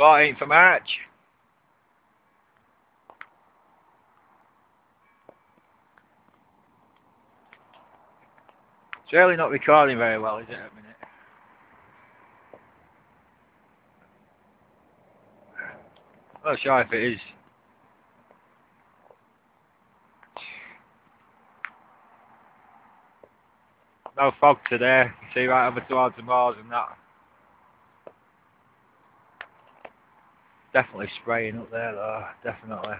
14th of March. It's really not recording very well, is it, at the minute? Not sure if it is. No fog today. See right over towards the moors and that. Definitely spraying up there though, definitely.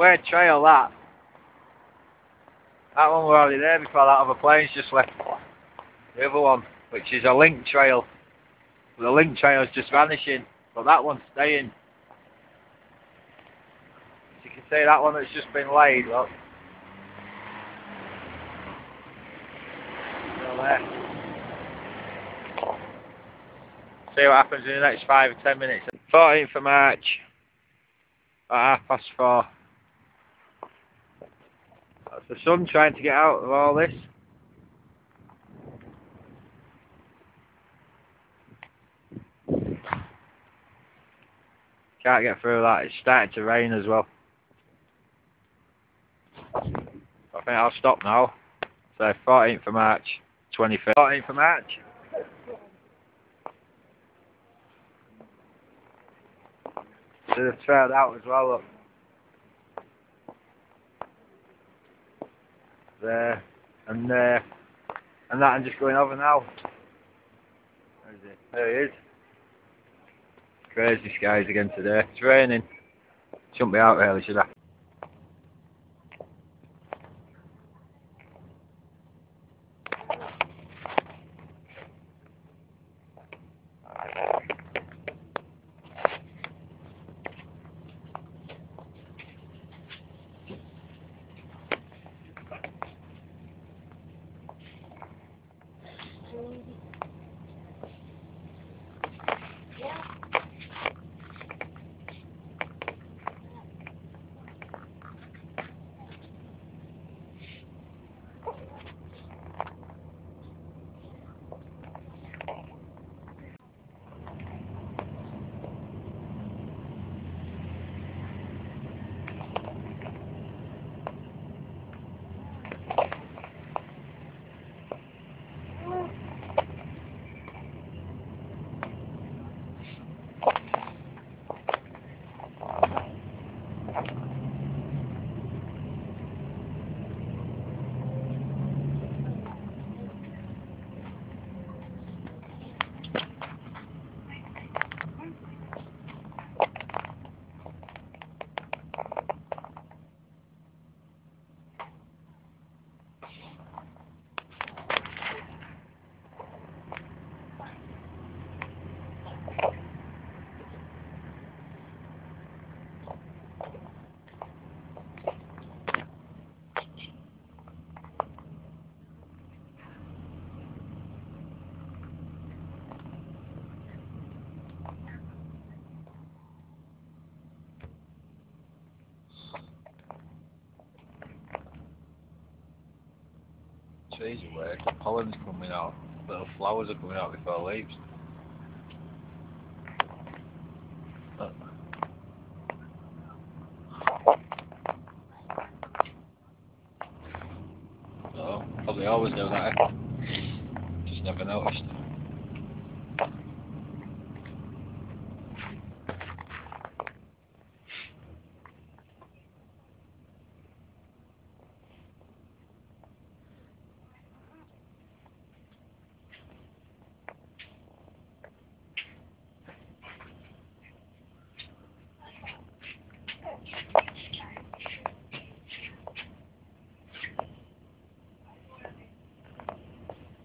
Weird trail that. That one were already there before that other plane's just left. The other one, which is a link trail. The link trail is just vanishing, but that one's staying. As you can see, that one that's just been laid, look. Still there. See what happens in the next five or ten minutes. 14th of March, at half past four. That's the sun trying to get out of all this. Can't get through that. It's starting to rain as well. I think I'll stop now. So 14th of March, 25th. 14th of March. So they've trailed out as well, look. There, and there, and that I'm just going over now. Is? There he is. Crazy skies again today. It's raining. Shouldn't be out really, should I? Trees away, pollen's coming out, little flowers are coming out before leaves. So, probably always do that, just never noticed.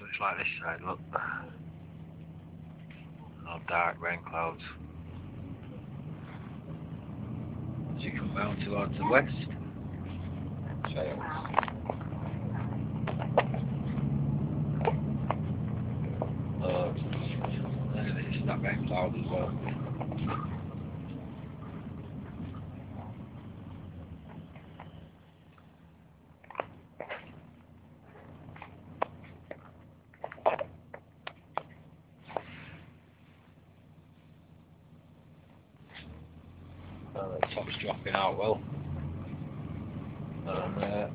So it's like this side, look. All dark rain clouds. As you come round towards the west, trails. Uh, it's that rain cloud as well. Uh, the top's dropping out well. And uh,